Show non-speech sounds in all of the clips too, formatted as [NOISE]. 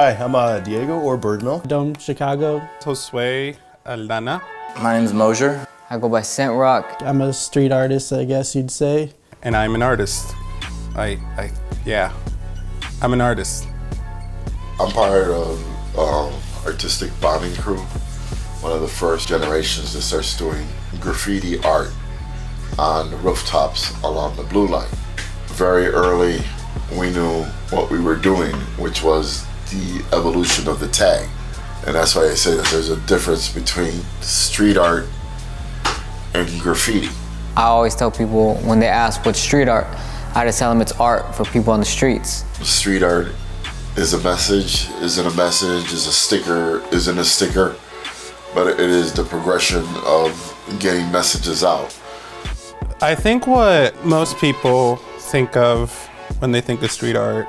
Hi, I'm uh, Diego or Bird Milk. Dome, Chicago. Josue Aldana. My name's Mosher. I go by Sentrock. I'm a street artist, I guess you'd say. And I'm an artist. I, I, yeah, I'm an artist. I'm part of um, artistic bombing crew, one of the first generations that starts doing graffiti art on the rooftops along the blue line. Very early, we knew what we were doing, which was the evolution of the tag. And that's why I say that there's a difference between street art and graffiti. I always tell people when they ask what's street art, I just tell them it's art for people on the streets. Street art is a message, isn't a message, is a sticker, isn't a sticker, but it is the progression of getting messages out. I think what most people think of when they think of street art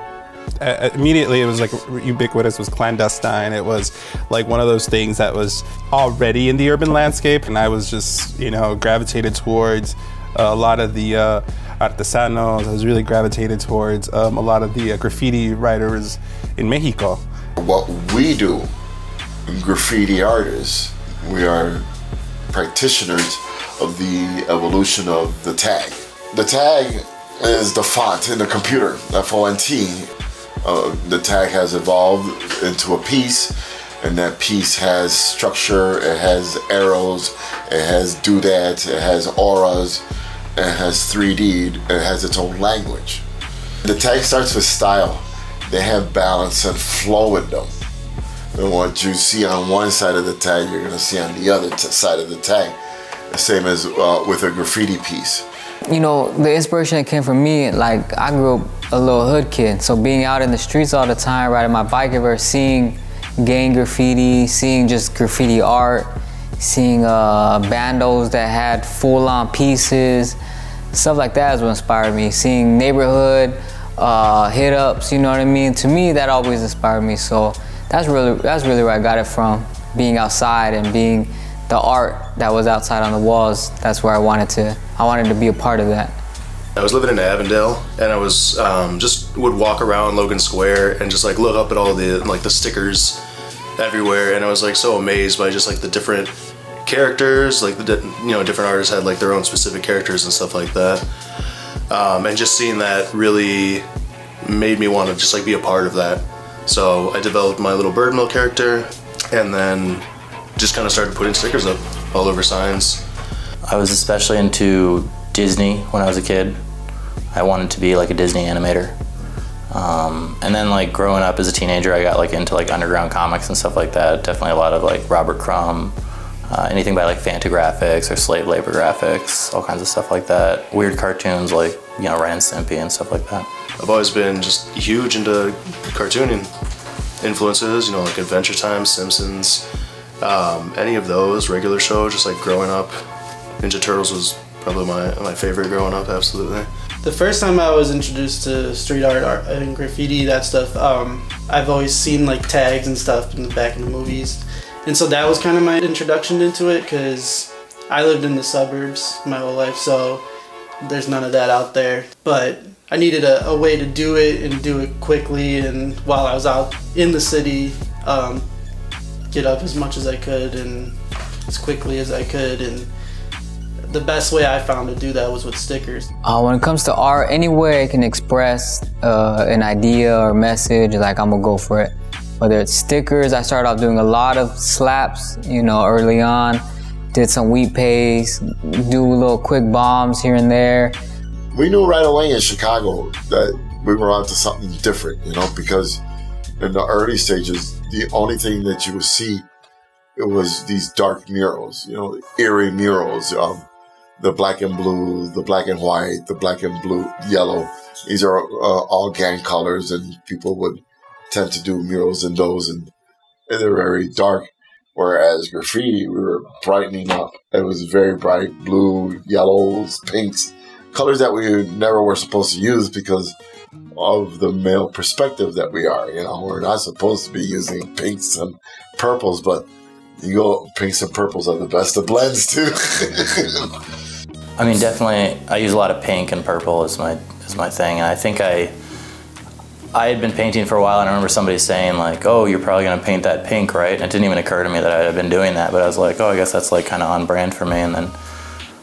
uh, immediately it was like ubiquitous was clandestine. It was like one of those things that was already in the urban landscape and i was just you know gravitated towards uh, a lot of the uh, artesanos. I was really gravitated towards um, a lot of the uh, graffiti writers in mexico. What we do graffiti artists we are practitioners of the evolution of the tag. The tag is the font in the computer, F-O-N-T. Uh, the tag has evolved into a piece, and that piece has structure, it has arrows, it has doodads, it has auras, it has 3D, it has its own language. The tag starts with style. They have balance and flow in them. And what you see on one side of the tag, you're gonna see on the other side of the tag. The same as uh, with a graffiti piece you know, the inspiration that came from me, like I grew up a little hood kid, so being out in the streets all the time, riding my bike everywhere, seeing gang graffiti, seeing just graffiti art, seeing uh, bandos that had full-on pieces, stuff like that is what inspired me. Seeing neighborhood uh, hit ups, you know what I mean? To me, that always inspired me. So that's really that's really where I got it from. Being outside and being the art that was outside on the walls, that's where I wanted to, I wanted to be a part of that. I was living in Avondale and I was um, just would walk around Logan Square and just like look up at all the like the stickers everywhere and I was like so amazed by just like the different characters like the you know different artists had like their own specific characters and stuff like that um, and just seeing that really made me want to just like be a part of that so I developed my little Bird Milk character and then just kind of started putting stickers up all over signs. I was especially into Disney when I was a kid. I wanted to be like a Disney animator. Um, and then like growing up as a teenager, I got like into like underground comics and stuff like that. Definitely a lot of like Robert Crumb, uh, anything by like Fantagraphics or Slave Labor Graphics, all kinds of stuff like that. Weird cartoons like, you know, Ren and Stimpy and stuff like that. I've always been just huge into cartooning influences, you know, like Adventure Time, Simpsons, um, any of those regular shows, just like growing up, Ninja Turtles was probably my, my favorite growing up, absolutely. The first time I was introduced to street art, art and graffiti, that stuff, um, I've always seen like tags and stuff in the back of the movies. And so that was kind of my introduction into it because I lived in the suburbs my whole life, so there's none of that out there. But I needed a, a way to do it and do it quickly. And while I was out in the city, um, get up as much as I could and as quickly as I could and the best way I found to do that was with stickers. Uh, when it comes to art, any way I can express uh, an idea or message, like I'm gonna go for it. Whether it's stickers, I started off doing a lot of slaps, you know, early on. Did some wheat paste, do little quick bombs here and there. We knew right away in Chicago that we were onto something different, you know, because in the early stages, the only thing that you would see it was these dark murals, you know, eerie murals, um, the black and blue, the black and white, the black and blue, yellow. These are uh, all gang colors, and people would tend to do murals in those, and, and they're very dark. Whereas graffiti, we were brightening up. It was very bright blue, yellows, pinks, colors that we never were supposed to use because of the male perspective that we are. You know, we're not supposed to be using pinks and purples, but you go pinks and purples are the best of blends too. [LAUGHS] I mean, definitely, I use a lot of pink and purple as my as my thing, and I think I I had been painting for a while, and I remember somebody saying like, "Oh, you're probably gonna paint that pink, right?" And it didn't even occur to me that I had been doing that, but I was like, "Oh, I guess that's like kind of on brand for me." And then,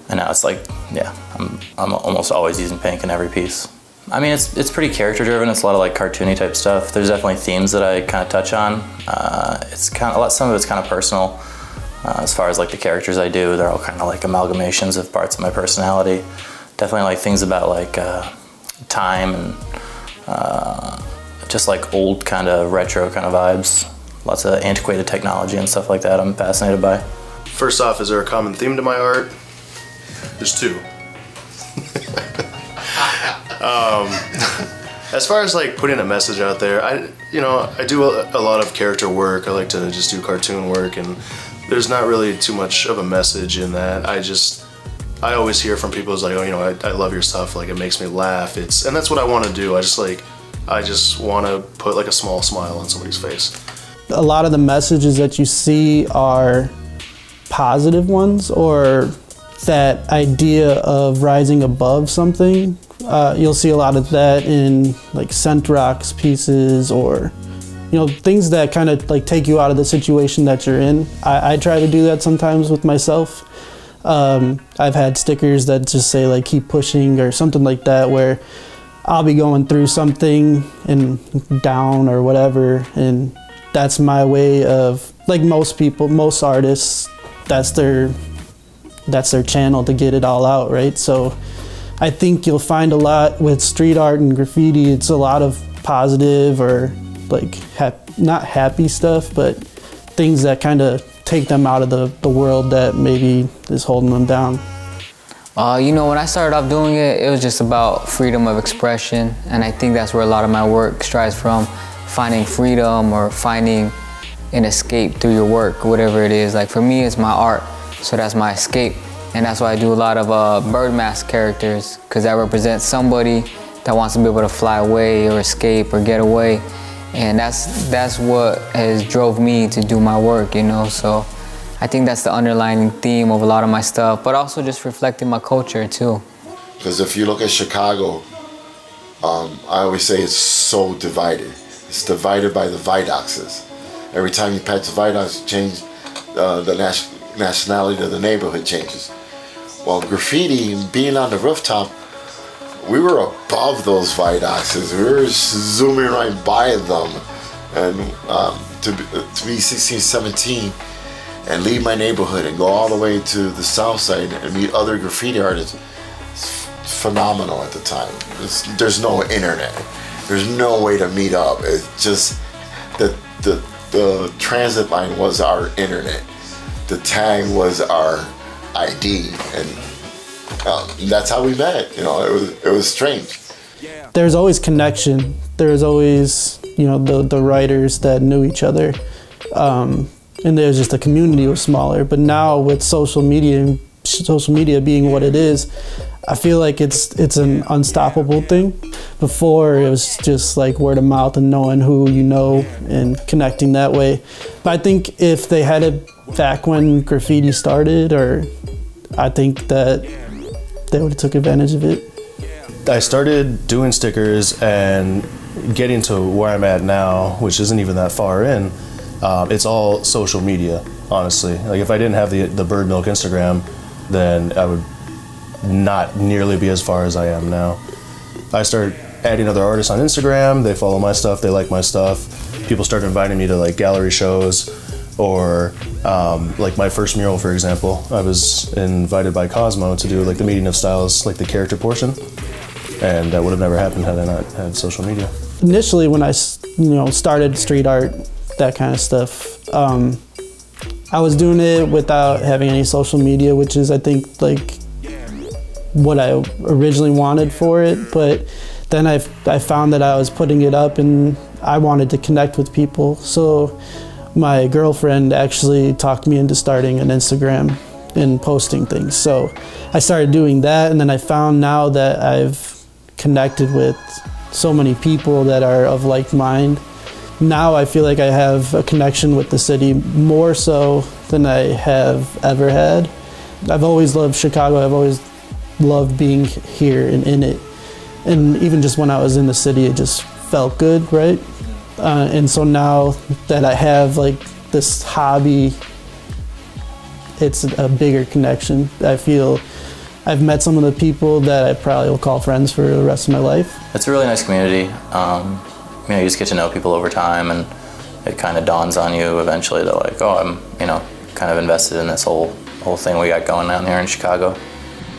and now it's like, yeah, I'm I'm almost always using pink in every piece. I mean, it's it's pretty character driven. It's a lot of like cartoony type stuff. There's definitely themes that I kind of touch on. Uh, it's kind of a lot. Some of it's kind of personal. Uh, as far as like the characters I do, they're all kind of like amalgamations of parts of my personality. Definitely like things about like uh, time and uh, just like old kind of retro kind of vibes. Lots of antiquated technology and stuff like that. I'm fascinated by. First off, is there a common theme to my art? There's two. [LAUGHS] um, as far as like putting a message out there, I you know I do a, a, lot of character work. I like to just do cartoon work, and there's not really too much of a message in that. I just I always hear from people is like, oh, you know, I, I love your stuff. Like it makes me laugh. It's and that's what I want to do. I just like I just want to put like a small smile on somebody's face. A lot of the messages that you see are positive ones or that idea of rising above something. Uh, you'll see a lot of that in like Sentrock's pieces or you know things that kind of like take you out of the situation that you're in. I, I try to do that sometimes with myself. Um, I've had stickers that just say like keep pushing or something like that where I'll be going through something and down or whatever and that's my way of like most people most artists that's their that's their channel to get it all out, right? So I think you'll find a lot with street art and graffiti. It's a lot of positive or like hap not happy stuff, but things that kind of take them out of the, the world that maybe is holding them down. Uh, you know, when I started off doing it, it was just about freedom of expression, and I think that's where a lot of my work strives from, finding freedom or finding an escape through your work, whatever it is. Like for me, it's my art. So that's my escape. And that's why I do a lot of uh, bird mask characters because that represents somebody that wants to be able to fly away or escape or get away. And that's, that's what has drove me to do my work, you know? So I think that's the underlying theme of a lot of my stuff, but also just reflecting my culture too. Because if you look at Chicago, um, I always say it's so divided. It's divided by the viaducts. Every time you pass the viaducts, change uh, the national nationality of the neighborhood changes. Well, graffiti, being on the rooftop, we were above those viaducts. We were zooming right by them. And um, to, to be 16, 17, and leave my neighborhood and go all the way to the south side and meet other graffiti artists, phenomenal at the time. It's, there's no internet. There's no way to meet up. It's just the, the, the transit line was our internet the tag was our ID, and um, that's how we met. You know, it was it was strange. There's always connection. There's always you know the the writers that knew each other, um, and there's just the community was smaller. But now with social media, social media being what it is, I feel like it's it's an unstoppable thing. Before it was just like word of mouth and knowing who you know and connecting that way. But I think if they had it back when graffiti started, or I think that they would have took advantage of it. I started doing stickers and getting to where I'm at now, which isn't even that far in. Um, it's all social media, honestly. Like if I didn't have the the Bird Milk Instagram, then I would not nearly be as far as I am now. I started adding other artists on Instagram. They follow my stuff. They like my stuff. People start inviting me to like gallery shows or um, like my first mural, for example, I was invited by Cosmo to do like the meeting of styles, like the character portion, and that would have never happened had I not had social media. Initially, when I you know started street art, that kind of stuff, um, I was doing it without having any social media, which is I think like what I originally wanted for it, but then I, I found that I was putting it up and I wanted to connect with people. So my girlfriend actually talked me into starting an Instagram and posting things. So I started doing that, and then I found now that I've connected with so many people that are of like mind. Now I feel like I have a connection with the city more so than I have ever had. I've always loved Chicago. I've always loved being here and in it. And even just when I was in the city, it just felt good, right? Uh, and so now that I have like this hobby, it's a bigger connection. I feel I've met some of the people that I probably will call friends for the rest of my life. It's a really nice community. Um, you know, you just get to know people over time, and it kind of dawns on you eventually that like, oh, I'm you know kind of invested in this whole whole thing we got going down here in Chicago.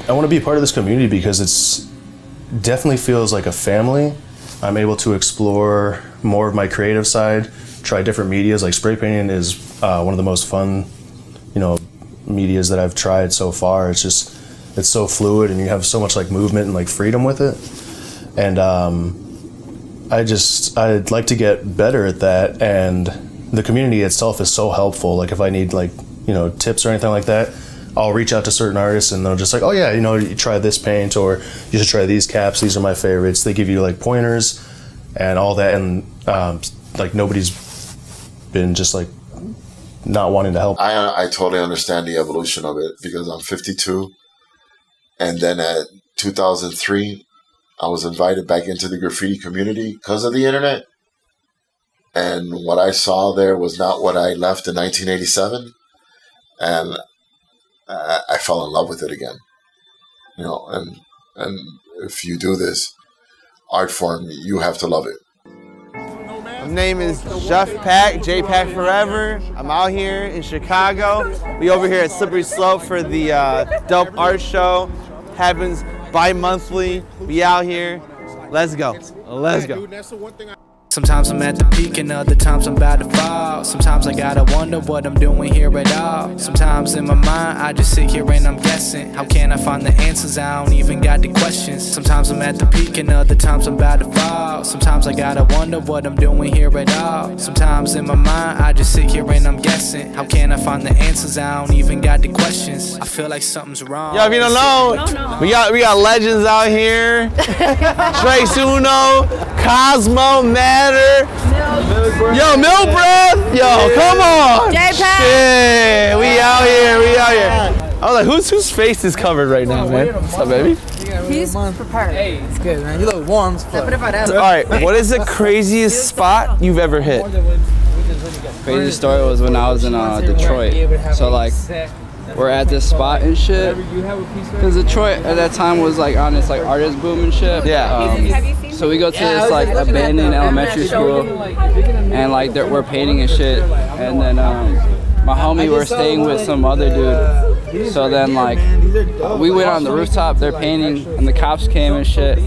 I want to be part of this community because it's definitely feels like a family. I'm able to explore more of my creative side, try different medias. Like spray painting is uh, one of the most fun, you know, medias that I've tried so far. It's just it's so fluid and you have so much like movement and like freedom with it. And um, I just I'd like to get better at that. And the community itself is so helpful. Like if I need like you know tips or anything like that. I'll reach out to certain artists and they'll just like, oh yeah, you know, you try this paint or you should try these caps. These are my favorites. They give you like pointers and all that, and um, like nobody's been just like not wanting to help. I I totally understand the evolution of it because I'm 52, and then at 2003, I was invited back into the graffiti community because of the internet, and what I saw there was not what I left in 1987, and I, fell in love with it again. You know, and and if you do this art form, you have to love it. My name is Jeff Pak, J Pak Forever. I'm out here in Chicago. We over here at Slippery Slope for the uh, Dope Art Show. Happens bi-monthly. Be out here. Let's go. Let's go. Sometimes I'm at the peak and other times I'm about to fall. Sometimes I gotta wonder what I'm doing here at all. Sometimes in my mind I just sit here and I'm guessing. How can I find the answers? I don't even got the questions. Sometimes I'm at the peak and other times I'm about to fall. Sometimes I gotta wonder what I'm doing here at all. Sometimes in my mind I just sit here and I'm guessing. How can I find the answers? I don't even got the questions. I feel like something's wrong. Yo, if you don't know, we got we got legends out here. [LAUGHS] Trace Uno, Cosmo, Matter. Yo, Milk Breath. Yo, come on. J-Pak. Shit, we out here. We out here. I was like, whose whose face is covered right now, man? What's up, baby? He's prepared. Hey, It's good, man. You look warm. All right, what is the craziest spot you've ever hit? Crazy story was when I was in uh, Detroit. So like, we're at this spot and shit. Cause Detroit at that time was like on this like artist boom and shit. Yeah. Um, so we go to this like abandoned elementary school, and like we're painting and shit. And then um, my homie we're staying with some other dude. So then like we went on the rooftop, they're painting, and the cops came and shit.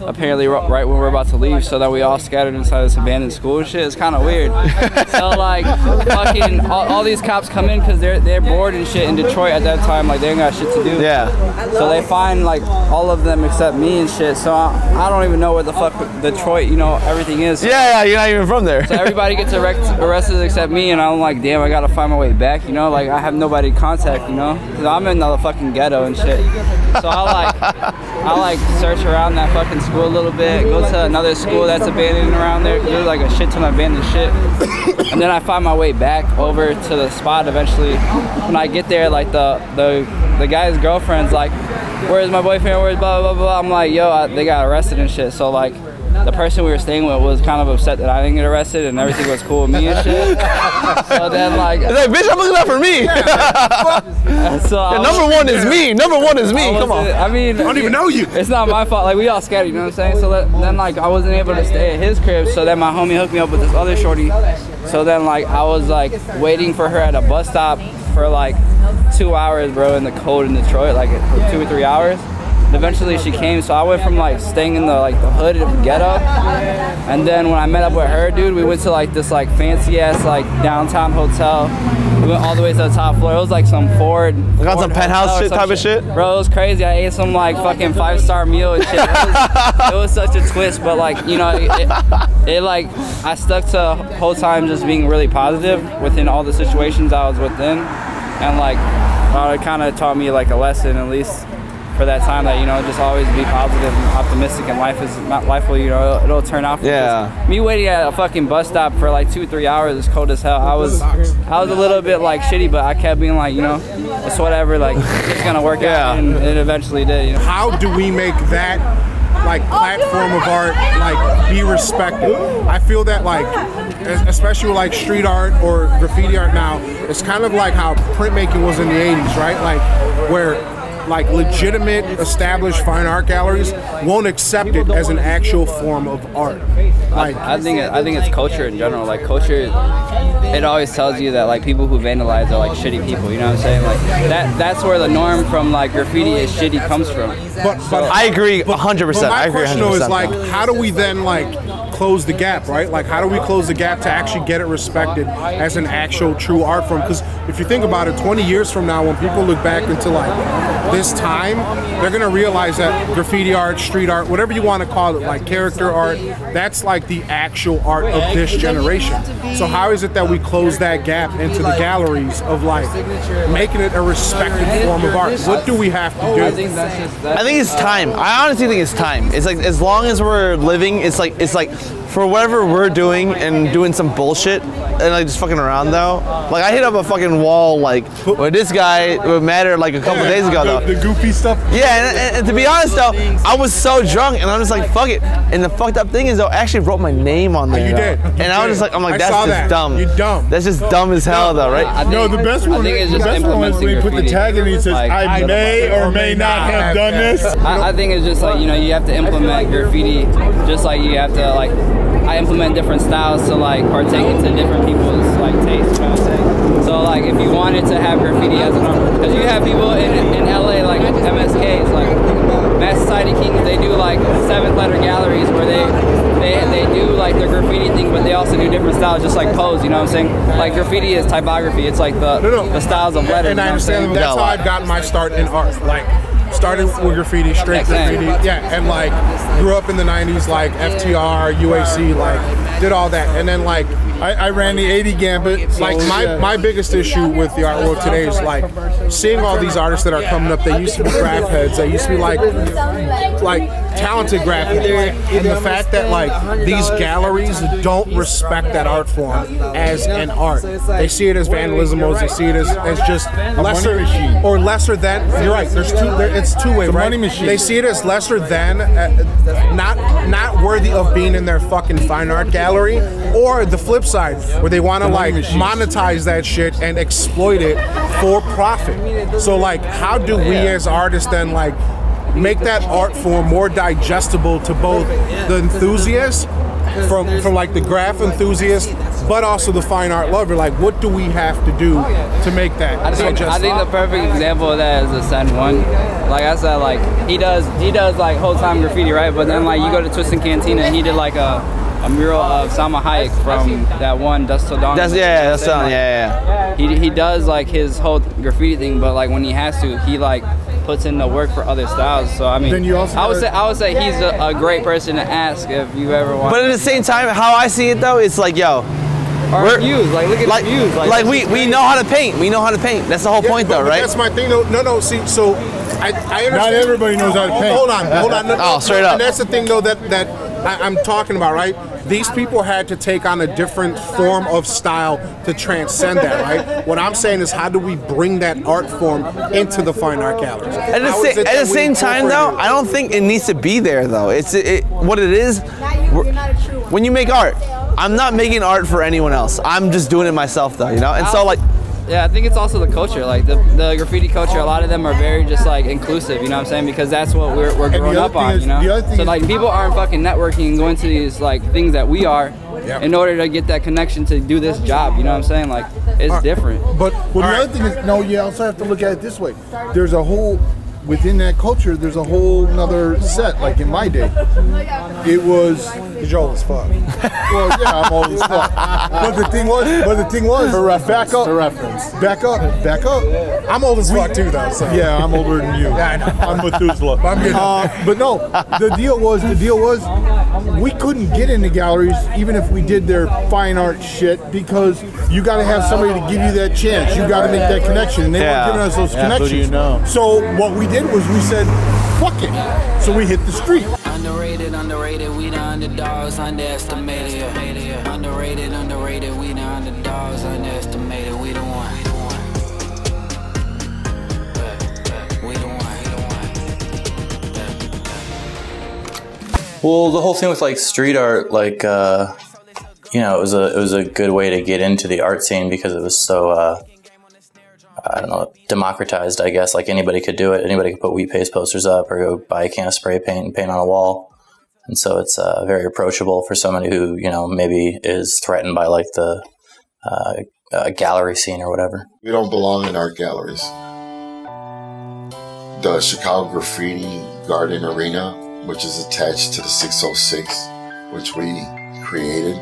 Apparently, right when we we're about to leave, so that we all scattered inside this abandoned school and shit. It's kind of weird. [LAUGHS] so like, fucking, all, all these cops come in because they're they're bored and shit in Detroit at that time. Like they ain't got shit to do. Yeah. So they find like all of them except me and shit. So I, I don't even know where the fuck Detroit, you know, everything is. Yeah, yeah, you're not even from there. So everybody gets arrest- arrested except me, and I'm like, damn, I gotta find my way back, you know? Like, I have nobody to contact, you know? Because I'm in the fucking ghetto and shit. So I like, I like search around that fucking school a little bit, go to another school that's abandoned around there. There's like a shit ton of abandoned shit. [COUGHS] And then I find my way back over to the spot eventually. When I get there, like, the, the, the guy's girlfriend's like, where's my boyfriend, where's blah, blah, blah. I'm like, yo, I, they got arrested and shit. So, like, the person we were staying with was kind of upset that I didn't get arrested and everything was cool with me and shit. so then like, It's like, bitch, I'm looking out for me. [LAUGHS] so I Yeah, was- number one is me. Number one is me. Come on. I mean, I don't even know you. It's not my fault. Like we all scattered, you know what I'm saying? So that, then like I wasn't able to stay at his crib. So then my homie hooked me up with this other shorty. So then like I was like waiting for her at a bus stop for like two hours, bro, in the cold in Detroit, like for two or three hours. And eventually she came, so I went from like staying in the like the hood of the ghetto, and then when I met up with her, dude, we went to like this like fancy ass like downtown hotel. We went all the way to the top floor. It was like some Ford. Like on some penthouse shit type of shit? Bro, it was crazy. I ate some like fucking five star meal and shit. It was, it was such a twist, but like you know, it, it, it like I stuck to whole time just being really positive within all the situations I was within, and like uh, it kind of taught me like a lesson at least for that time that you know just always be positive and optimistic and life is not life will you know it'll, it'll turn out for. Yeah. me waiting at a fucking bus stop for like two three hours is cold as hell I was I was a little bit like shitty but I kept being like you know it's whatever like it's gonna work Yeah. out and it eventually did you know How do we make that like platform of art like be respected. I feel that like especially with like street art or graffiti art now, it's kind of like how printmaking was in the 80s, right? Like where like legitimate established fine art galleries won't accept it as an actual form of art. Like I think it, I think it's culture in general. Like culture, it always tells you that like people who vandalize are like shitty people. You know what I'm saying? Like that that's where the norm from like graffiti is shitty comes from. But, but I agree 100%. But my I agree question is like, how do we then like close the gap, right? Like, how do we close the gap to actually get it respected as an actual true art form? Because if you think about it, 20 years from now, when people look back into like this time, they're gonna realize that graffiti art, street art, whatever you want to call it, like character art, that's like the actual art of this generation. So how is it that we close that gap into the galleries of like making it a respected form of art? What do we have to do? I think I think it's time. I honestly think it's time. It's like as long as we're living, it's like it's like for whatever we're doing and doing some bullshit and like just fucking around though. Like I hit up a fucking wall like with this guy with Matter like a couple days ago though. The, the goofy stuff. Yeah, and, and, and to be honest though, I was so drunk and I'm just like fuck it. And the fucked up thing is though, I actually wrote my name on there. you though. did. You And I was just like, I'm like, I that's just that. dumb. You dumb. That's just dumb as hell though, right? I No, the best I one. think it's the just best one is when implementing you put the tag in and it says, Like, "I may or may not have done this." I, I think it's just like you know you have to implement graffiti just like you have to like I implement different styles to like partake into different people's like tastes. You know what I'm saying? So like if you wanted to have graffiti as an art, because you have people in in LA like MSKs like Mad Society Kings, they do like seventh letter galleries where they they they do like their graffiti thing, but they also do different styles, just like pose. You know what I'm saying? Like graffiti is typography. It's like the the styles of letters. And you I know I'm understand that's how I've gotten my start in art. Like started with graffiti, straight graffiti. Yeah, and like grew up in the '90s, like FTR, UAC, like did all that, and then like I, I ran the 80 gambit. like my, my biggest issue with the art world today is like seeing all these artists that are coming up. They used to be graph heads. They used to be like like talented graph heads, and the fact that like these galleries don't respect that art form as an art. They see it as vandalism, or they see it as, as just lesser machine. or lesser than. You're right. There's two. There, it's two way. It's a right? money machine. They see it as lesser than, uh, not not worthy of being in their fucking fine art gallery, or the flip side where they want to like monetize that shit and exploit it for profit. So like, how do we as artists then like make that art form more digestible to both the enthusiasts from from like the graph enthusiast, but also the fine art lover? Like, what do we have to do to make that I think, I think the perfect example of that is the Sen One. Like I said, like he does he does like whole time graffiti, right? But then like you go to Twist and Cantina and he did like a, a mural of Salma Hayek from that one Dusk Till Dawn. That's yeah, that's saying? uh, yeah, yeah. He, he does like his whole graffiti thing, but like when he has to, he like puts in the work for other styles. So I mean, Then you also I would gotta- say I would say he's a, a great person to ask if you ever want. But at the same time, how I see it though, it's like, yo, Our we're- views, like look at like, views, like, like we we know how to paint. We know how to paint. That's the whole Yeah, point, but- though, but right? That's my thing. No, no, no. See, so I, I understand. Not everybody knows how to paint. Hold on, hold on. No, Oh, no, straight no, up. And that's the thing, though, that that I, I'm talking about, right? These people had to take on a different form of style to transcend that, right? What I'm saying is, how do we bring that art form into the fine art galleries? At the, sa- at the same time, though, I don't think it needs to be there, though. It's it, what it is. When you make art, I'm not making art for anyone else. I'm just doing it myself, though. You know, and so like. Yeah, I think it's also the culture. Like the, the graffiti culture, a lot of them are very just like inclusive. You know what I'm saying? Because that's what we're, we're growing up on. is- you know. the other thing So like people aren't fucking networking and going to these like things that we are, in order to get that connection to do this job. You know what I'm saying? Like it's different. But Well, the other thing is, no, you also have to look at it this way. There's a whole within that culture. There's a whole another set. Like in my day, it was. You're old as fuck. [LAUGHS] Well, yeah, I'm old as fuck. But the thing was, but the thing was, back up, reference. back up, back up. I'm old as fuck too, though. So. Yeah, I'm older than you. Yeah, I know. I'm Methuselah. I'm getting- uh, but no, the deal was the deal was we couldn't get into galleries even if we did their fine art shit because you got to have somebody to give you that chance. You got to make that connection, and they Yeah. weren't giving us those Yeah, who do connections. you know? So what we did was we said, "Fuck it," so we hit the street. Underrated, underrated, we the underdogs, underestimated. Underrated, underrated, we Well, the whole thing with like street art, like uh, you know, it was a it was a good way to get into the art scene because it was so uh, I don't know democratized. I guess like anybody could do it. Anybody could put wheat paste posters up or go buy a can of spray paint and paint on a wall. And so it's uh, very approachable for somebody who you know maybe is threatened by like the uh, gallery scene or whatever. We don't belong in art galleries. The Chicago Graffiti Garden Arena, which is attached to the 606, which we created,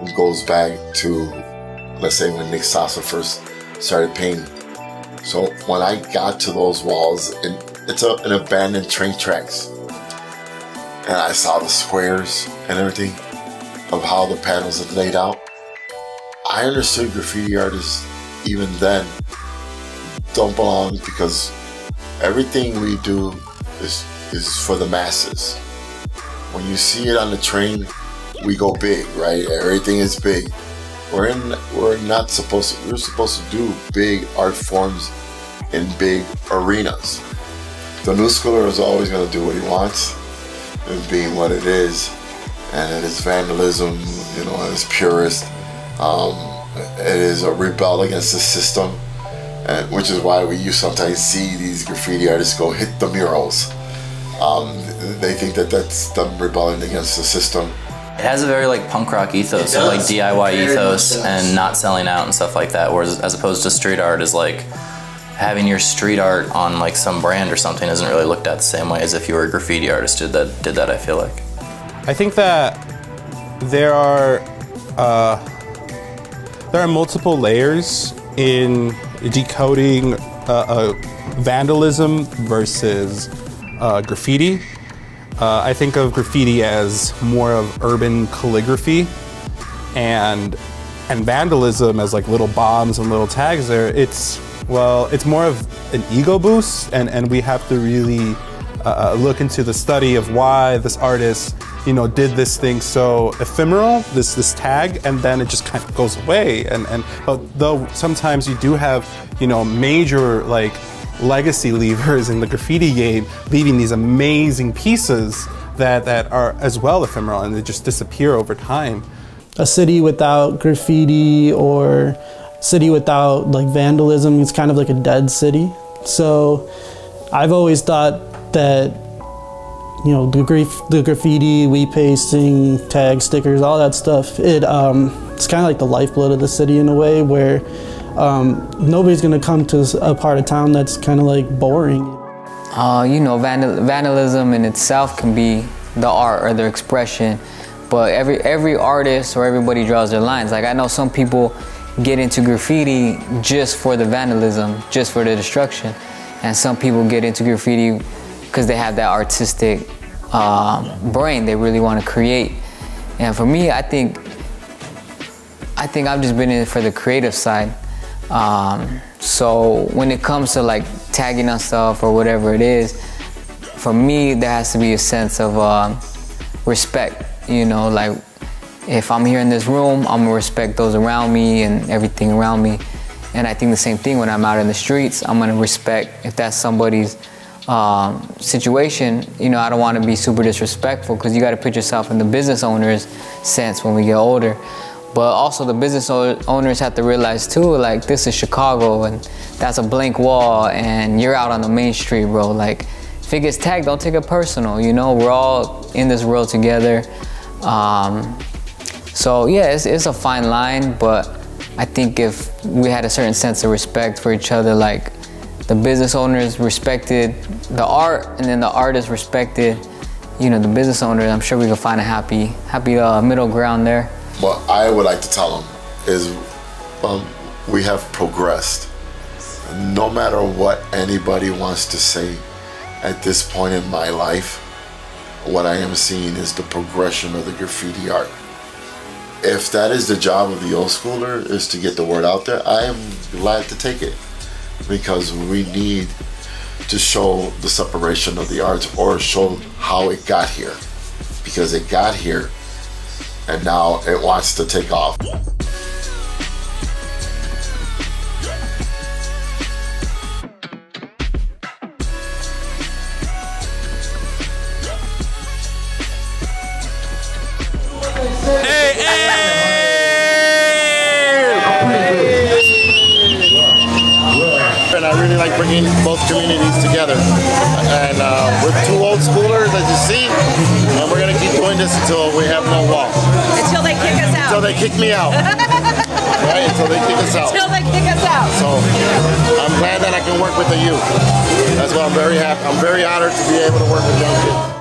it goes back to, let's say, when Nick Sassa first started painting. So when I got to those walls, and it's a, an abandoned train tracks, and I saw the squares and everything of how the panels are laid out, I understood graffiti artists even then don't belong because everything we do is is for the masses. When you see it on the train, we go big, right? Everything is big. We're in we're not supposed to we're supposed to do big art forms in big arenas. The new schooler is always gonna do what he wants, being what it is, and it is vandalism, you know, it is purist. Um, it is a rebel against the system, and which is why we you sometimes see these graffiti artists go hit the murals. Um, they think that that's them rebelling against the system. It has a very like punk rock ethos, so like DIY ethos, and not selling out and stuff like that. Whereas as opposed to street art is like having your street art on like some brand or something isn't really looked at the same way as if you were a graffiti artist did that. Did that? I feel like. I think that there are uh, there are multiple layers in decoding uh, uh, vandalism versus uh, graffiti. Uh, I think of graffiti as more of urban calligraphy, and and vandalism as like little bombs and little tags. There, it's well, it's more of an ego boost, and and we have to really uh, look into the study of why this artist, you know, did this thing so ephemeral, this this tag, and then it just kind of goes away. And and but though sometimes you do have, you know, major like legacy leavers in the graffiti game, leaving these amazing pieces that that are as well ephemeral and they just disappear over time. a city without graffiti or city without like vandalism is kind of like a dead city. So I've always thought that you know the the graffiti, wheat pasting, tag stickers, all that stuff. It um, it's kind of like the lifeblood of the city in a way where um, nobody's gonna come to a part of town that's kind of like boring. Uh, you know, vandal- vandalism in itself can be the art or the expression, but every every artist or everybody draws their lines. Like I know some people get into graffiti just for the vandalism, just for the destruction, and some people get into graffiti because they have that artistic um, brain. They really want to create. And for me, I think I think I've just been in it for the creative side. Um, so when it comes to like tagging on stuff or whatever it is, for me there has to be a sense of um, respect. You know, like if I'm here in this room, I'm gonna respect those around me and everything around me. And I think the same thing when I'm out in the streets, I'm gonna respect if that's somebody's um, situation. You know, I don't want to be super disrespectful because you got to put yourself in the business owner's sense when we get older. But also the business owners have to realize too, like this is Chicago and that's a blank wall and you're out on the main street, bro. Like if it gets tagged, don't take it personal. You know, we're all in this world together. Um, so yeah, it's, it's a fine line, but I think if we had a certain sense of respect for each other, like the business owners respected the art, and then the artists respected, you know, the business owners, I'm sure we could find a happy, happy uh, middle ground there. What I would like to tell them is um, we have progressed. No matter what anybody wants to say at this point in my life, what I am seeing is the progression of the graffiti art. If that is the job of the old schooler, is to get the word out there, I am glad to take it because we need to show the separation of the arts or show how it got here because it got here and now it wants to take off. Bringing both communities together. And uh, we're two old schoolers, as you see, and we're gonna keep doing this until we have no wall. Until they kick us out. Until they kick me out. [LAUGHS] right? Until they kick us out. Until they kick us out. So I'm glad that I can work with the youth. That's why I'm very happy. I'm very honored to be able to work with young kids.